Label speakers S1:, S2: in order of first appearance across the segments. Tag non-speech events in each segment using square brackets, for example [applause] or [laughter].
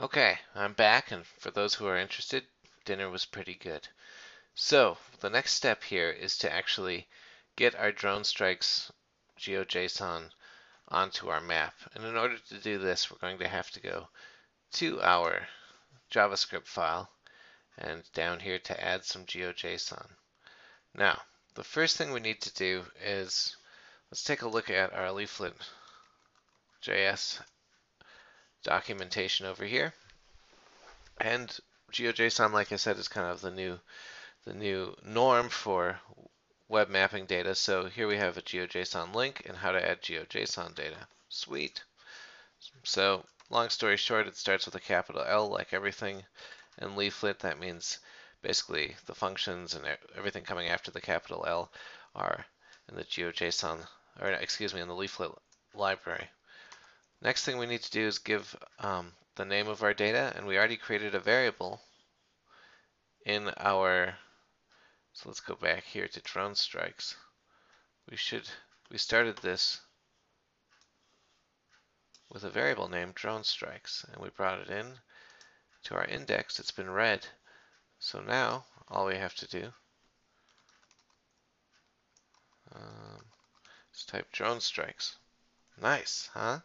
S1: Okay, I'm back, and for those who are interested, dinner was pretty good. So, the next step here is to actually get our drone strikes GeoJSON onto our map. And in order to do this, we're going to have to go to our JavaScript file and down here to add some GeoJSON. Now, the first thing we need to do is let's take a look at our leaflet JS documentation over here. And GeoJSON, like I said, is kind of the new the new norm for web mapping data. So here we have a GeoJSON link and how to add GeoJSON data. Sweet. So long story short, it starts with a capital L like everything in leaflet. That means basically the functions and everything coming after the capital L are in the GeoJSON, or excuse me, in the leaflet library. Next thing we need to do is give um, the name of our data, and we already created a variable in our, so let's go back here to drone strikes. We should, we started this with a variable named drone strikes, and we brought it in to our index. It's been read. So now, all we have to do um, is type drone strikes. Nice, huh?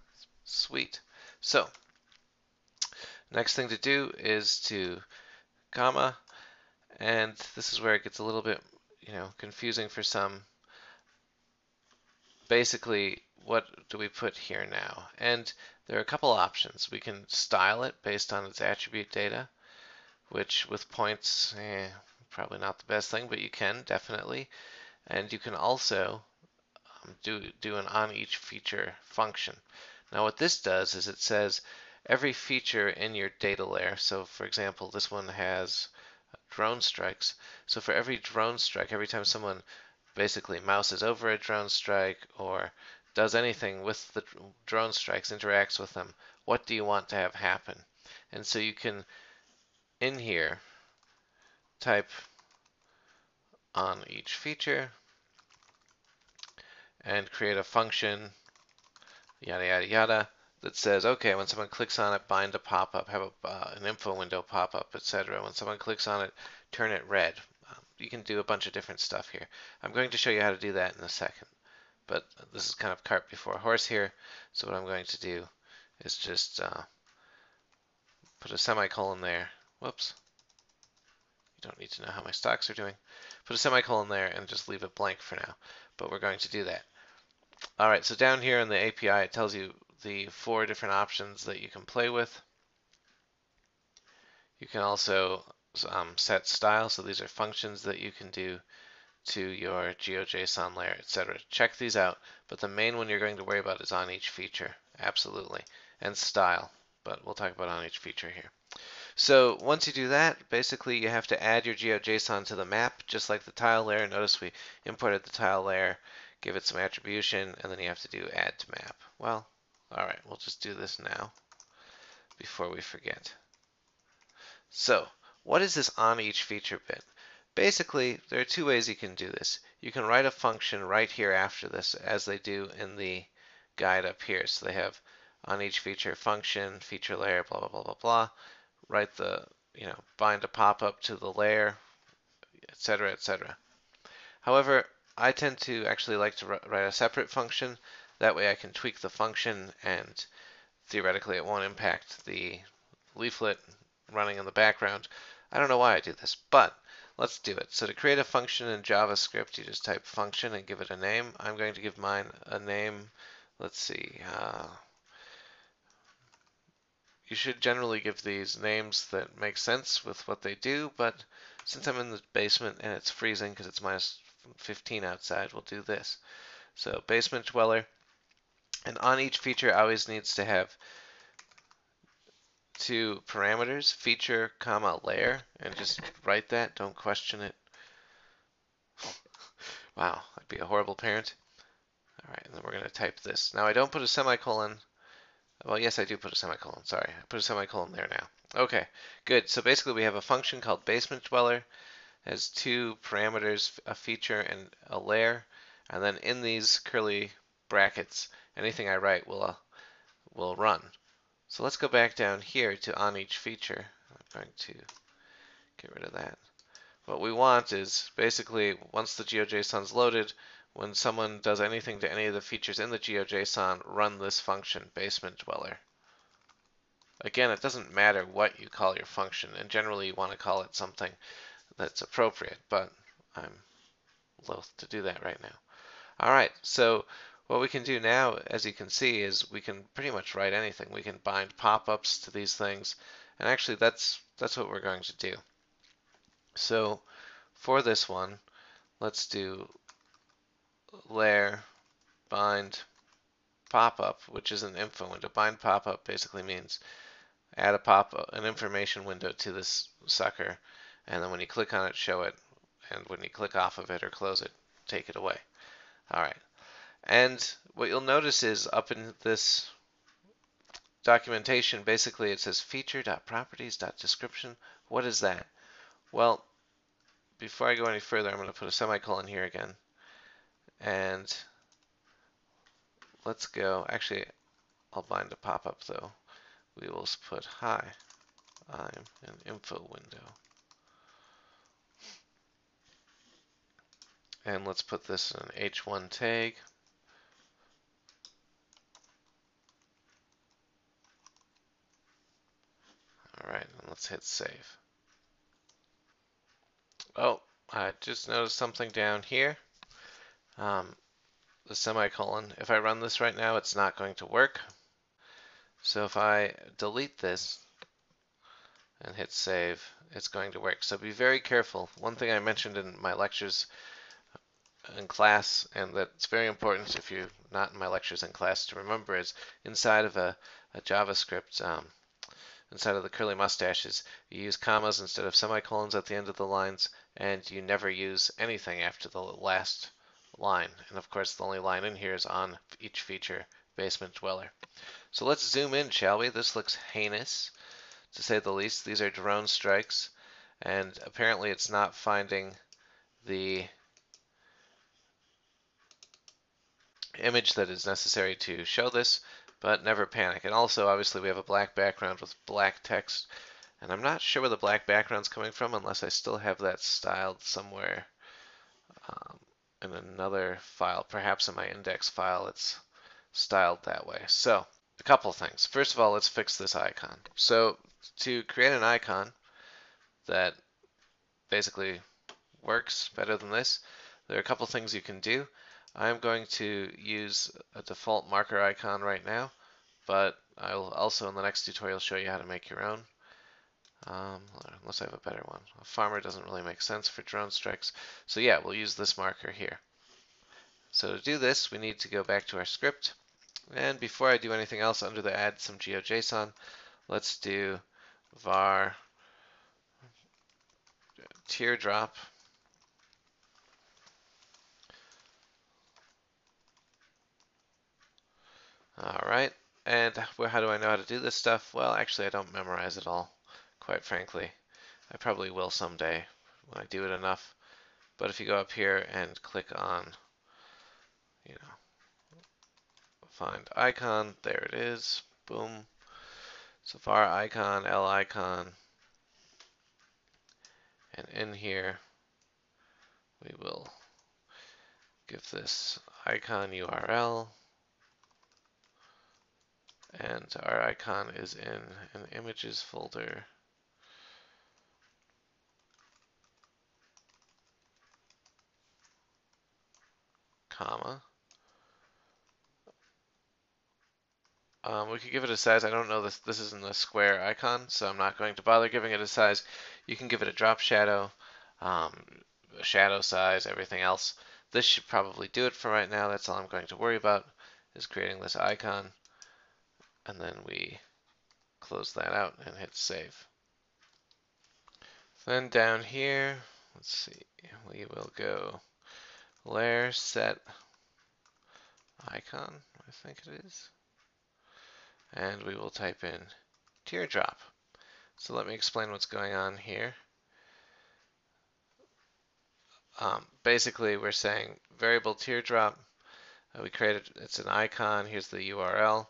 S1: Sweet. So, next thing to do is to comma, and this is where it gets a little bit, you know, confusing for some. Basically, what do we put here now? And there are a couple options. We can style it based on its attribute data, which with points, eh, probably not the best thing, but you can definitely. And you can also um, do, do an on each feature function. Now what this does is it says every feature in your data layer, so for example this one has drone strikes, so for every drone strike, every time someone basically mouses over a drone strike or does anything with the drone strikes, interacts with them, what do you want to have happen? And so you can, in here, type on each feature and create a function yada yada yada that says, okay, when someone clicks on it, bind a pop-up, have a, uh, an info window pop-up, etc. When someone clicks on it, turn it red. Um, you can do a bunch of different stuff here. I'm going to show you how to do that in a second, but this is kind of cart before horse here. So what I'm going to do is just uh, put a semicolon there. Whoops. You don't need to know how my stocks are doing. Put a semicolon there and just leave it blank for now. But we're going to do that. All right, so down here in the API, it tells you the four different options that you can play with. You can also um, set style, so these are functions that you can do to your GeoJSON layer, etc. Check these out, but the main one you're going to worry about is on each feature, absolutely, and style, but we'll talk about on each feature here. So once you do that, basically you have to add your GeoJSON to the map, just like the tile layer. Notice we imported the tile layer give it some attribution, and then you have to do add to map. Well, all right, we'll just do this now before we forget. So, what is this on each feature bit? Basically, there are two ways you can do this. You can write a function right here after this, as they do in the guide up here. So they have on each feature function, feature layer, blah, blah, blah, blah, blah. Write the, you know, bind a pop-up to the layer, etc., etc. However, I tend to actually like to write a separate function. That way I can tweak the function and theoretically it won't impact the leaflet running in the background. I don't know why I do this, but let's do it. So to create a function in JavaScript, you just type function and give it a name. I'm going to give mine a name. Let's see. Uh, you should generally give these names that make sense with what they do, but since I'm in the basement and it's freezing because it's minus 15 outside, we'll do this. So basement dweller, and on each feature always needs to have two parameters, feature, comma, layer, and just write that, don't question it. [laughs] wow, I'd be a horrible parent. All right, and then we're going to type this. Now I don't put a semicolon. Well, yes, I do put a semicolon. Sorry, I put a semicolon there now. Okay, good. So basically we have a function called basement dweller has two parameters, a feature and a layer. And then in these curly brackets, anything I write will, uh, will run. So let's go back down here to on each feature. I'm going to get rid of that. What we want is basically once the GeoJSON is loaded, when someone does anything to any of the features in the GeoJSON, run this function, basement dweller. Again, it doesn't matter what you call your function, and generally you want to call it something that's appropriate, but I'm loath to do that right now. All right, so what we can do now, as you can see, is we can pretty much write anything. We can bind pop-ups to these things, and actually that's that's what we're going to do. So for this one, let's do layer bind pop-up, which is an info window. Bind pop-up basically means add a pop an information window to this sucker, and then when you click on it, show it, and when you click off of it or close it, take it away. All right. And what you'll notice is up in this documentation, basically it says feature.properties.description. What is that? Well, before I go any further, I'm going to put a semicolon here again. And let's go, actually, I'll bind a pop-up though. We will put hi, I'm an info window. And let's put this in an H1 tag. All right, and let's hit save. Oh, I just noticed something down here. Um, the semicolon. If I run this right now, it's not going to work. So if I delete this and hit save, it's going to work. So be very careful. One thing I mentioned in my lectures in class, and that's very important if you're not in my lectures in class to remember, is inside of a, a JavaScript um, inside of the curly mustaches, you use commas instead of semicolons at the end of the lines, and you never use anything after the last line. And of course, the only line in here is on each feature, basement dweller. So let's zoom in, shall we? This looks heinous, to say the least. These are drone strikes, and apparently it's not finding the image that is necessary to show this but never panic. And also, obviously, we have a black background with black text, and I'm not sure where the black background's coming from unless I still have that styled somewhere um, in another file, perhaps in my index file it's styled that way. So, a couple things. First of all, let's fix this icon. So, to create an icon that basically works better than this, there are a couple things you can do. I'm going to use a default marker icon right now, but I'll also in the next tutorial show you how to make your own. Um, unless I have a better one. A farmer doesn't really make sense for drone strikes. So yeah, we'll use this marker here. So to do this, we need to go back to our script. And before I do anything else under the add some GeoJSON, let's do var teardrop All right, and how do I know how to do this stuff? Well, actually, I don't memorize it all, quite frankly. I probably will someday when I do it enough. But if you go up here and click on, you know, find icon, there it is, boom. So var icon, L icon, and in here, we will give this icon URL and our icon is in an images folder. comma. Um, we could give it a size. I don't know this. This isn't a square icon, so I'm not going to bother giving it a size. You can give it a drop shadow, um, a shadow size, everything else. This should probably do it for right now. That's all I'm going to worry about is creating this icon and then we close that out and hit save. Then down here, let's see, we will go layer set icon, I think it is, and we will type in teardrop. So let me explain what's going on here. Um, basically, we're saying variable teardrop. Uh, we created it's an icon. Here's the URL.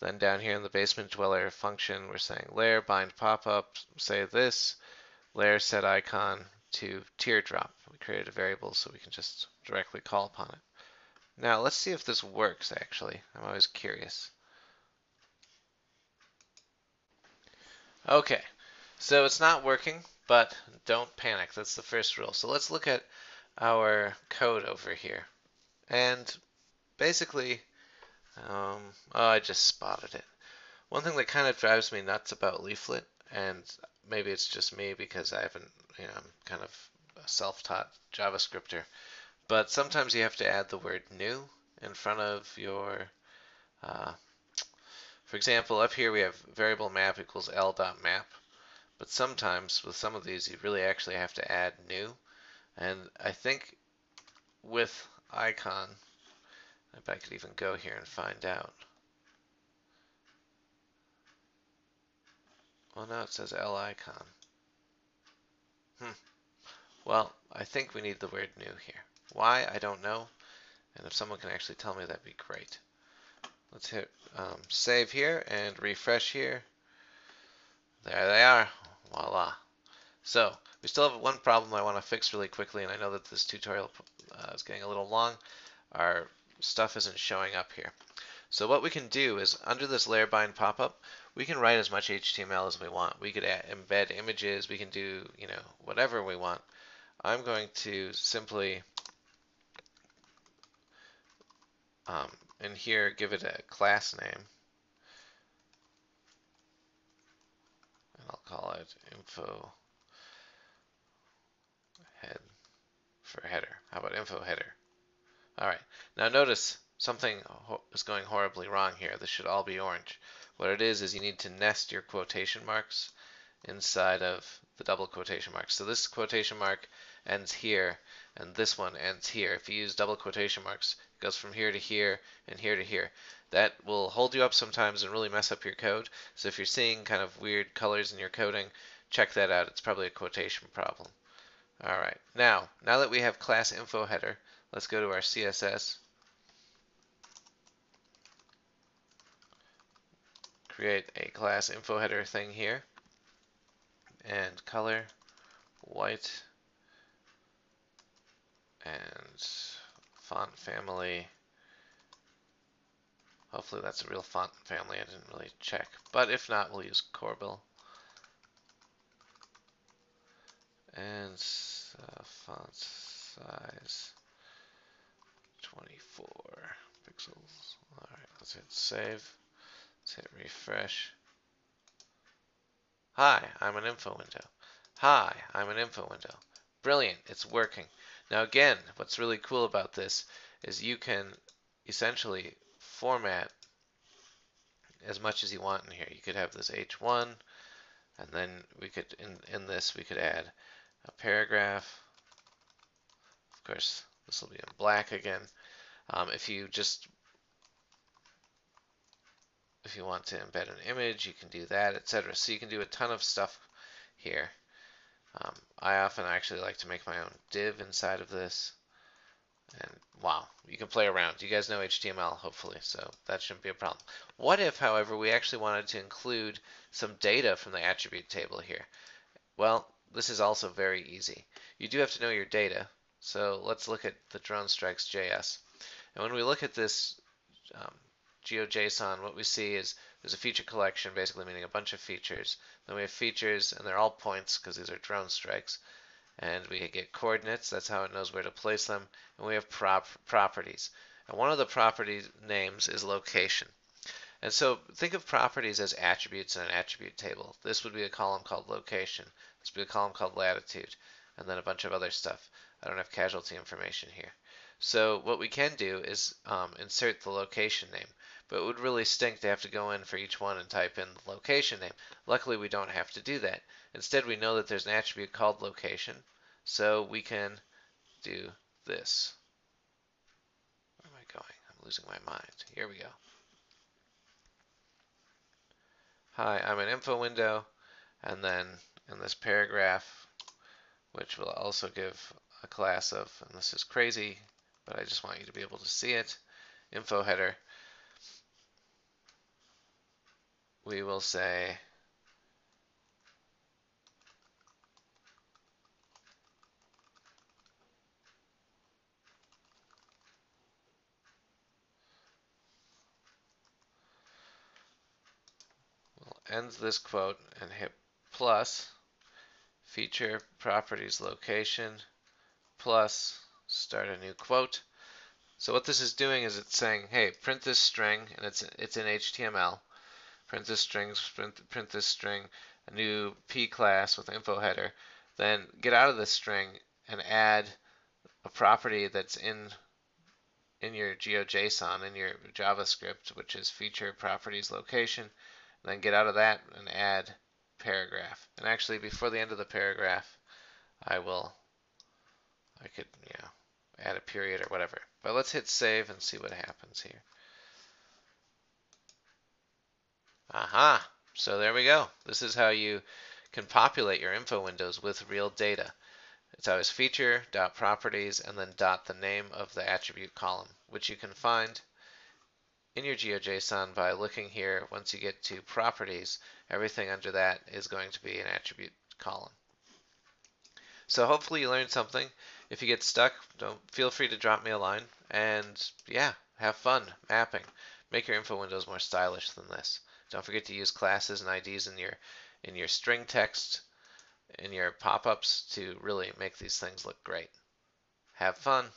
S1: Then down here in the basement dweller function, we're saying layer bind pop-up, say this, layer set icon to teardrop. We created a variable so we can just directly call upon it. Now let's see if this works actually. I'm always curious. Okay, so it's not working, but don't panic. That's the first rule. So let's look at our code over here. And basically, um, oh, I just spotted it. One thing that kind of drives me nuts about Leaflet, and maybe it's just me because I haven't, you know, I'm kind of a self-taught JavaScripter, but sometimes you have to add the word new in front of your, uh, for example, up here we have variable map equals l.map, but sometimes with some of these you really actually have to add new, and I think with icon, if I could even go here and find out. Well, now it says L icon. Hmm. Well, I think we need the word new here. Why? I don't know. And if someone can actually tell me, that'd be great. Let's hit um, save here and refresh here. There they are. Voila. So, we still have one problem I want to fix really quickly, and I know that this tutorial uh, is getting a little long. Our stuff isn't showing up here. So what we can do is under this layer bind pop-up, we can write as much HTML as we want. We could add, embed images, we can do, you know, whatever we want. I'm going to simply um, in here give it a class name. And I'll call it info head for header. How about info header? All right. Now notice something is going horribly wrong here. This should all be orange. What it is is you need to nest your quotation marks inside of the double quotation marks. So this quotation mark ends here and this one ends here. If you use double quotation marks, it goes from here to here and here to here. That will hold you up sometimes and really mess up your code. So if you're seeing kind of weird colors in your coding, check that out. It's probably a quotation problem. All right. Now, now that we have class info header, let's go to our CSS. Create a class info header thing here. And color white and font family. Hopefully that's a real font family. I didn't really check. But if not, we'll use Corbel. and uh, font size 24 pixels. All right, let's hit save. Let's hit refresh. Hi, I'm an info window. Hi, I'm an info window. Brilliant, it's working. Now again, what's really cool about this is you can essentially format as much as you want in here. You could have this H1, and then we could, in, in this, we could add a paragraph. Of course, this will be in black again. Um, if you just if you want to embed an image, you can do that, etc. So you can do a ton of stuff here. Um, I often actually like to make my own div inside of this. And wow, you can play around. You guys know HTML, hopefully, so that shouldn't be a problem. What if, however, we actually wanted to include some data from the attribute table here? Well, this is also very easy. You do have to know your data. So let's look at the drone strikes JS. And when we look at this um, GeoJSON, what we see is there's a feature collection, basically meaning a bunch of features. Then we have features, and they're all points because these are drone strikes. And we get coordinates, that's how it knows where to place them. And we have prop properties. And one of the property names is location. And so think of properties as attributes in an attribute table. This would be a column called location. This would be a column called latitude, and then a bunch of other stuff. I don't have casualty information here. So what we can do is um, insert the location name, but it would really stink to have to go in for each one and type in the location name. Luckily, we don't have to do that. Instead, we know that there's an attribute called location, so we can do this. Where am I going? I'm losing my mind. Here we go. Hi, I'm an info window, and then in this paragraph, which will also give a class of, and this is crazy, but I just want you to be able to see it, info header. we will say we'll end this quote and hit plus feature properties location plus start a new quote. So what this is doing is it's saying, hey, print this string, and it's it's in HTML. Print this string, print, print this string, a new p class with info header. Then get out of this string and add a property that's in in your GeoJSON in your JavaScript, which is feature properties location. Then get out of that and add paragraph. And actually, before the end of the paragraph, I will I could, you know, add a period or whatever. But let's hit save and see what happens here. Aha! So there we go. This is how you can populate your info windows with real data. It's always feature, dot properties, and then dot the name of the attribute column, which you can find in your GeoJSON by looking here. Once you get to properties, everything under that is going to be an attribute column. So hopefully you learned something. If you get stuck, don't feel free to drop me a line. And yeah, have fun mapping. Make your info windows more stylish than this. Don't forget to use classes and IDs in your in your string text, in your pop-ups to really make these things look great. Have fun.